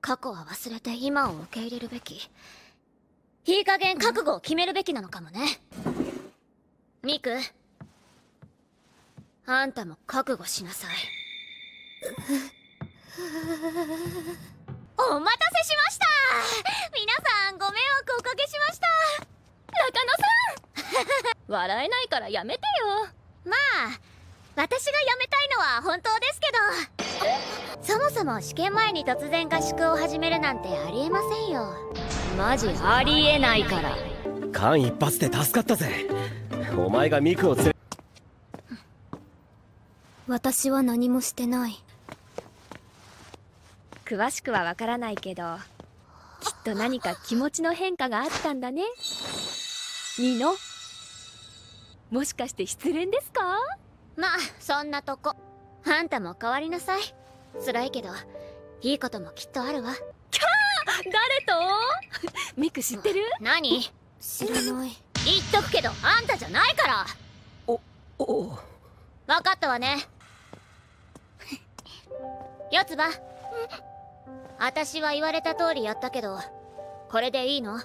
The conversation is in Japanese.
過去は忘れて今を受け入れるべき。いい加減覚悟を決めるべきなのかもね。ミクあんたも覚悟しなさい。お待たせしました。皆さんご迷惑おかけしました。中野さん。笑えないからやめてよ。まあ私が辞めたいのはそもそも試験前に突然合宿を始めるなんてありえませんよ。マジありえないから。間一髪で助かったぜ。お前がミクを連れ私は何もしてない。詳しくはわからないけどきっと何か気持ちの変化があったんだね。ニノ。もしかして失恋ですか？まあそんなとこ。あんたも変わりなさい辛いけどいいこともきっとあるわ。誰と？ミク知ってる？何？知らない。言っとくけどあんたじゃないから。おお分かったわね。四つ葉。私は言われた通りやったけどこれでいいの？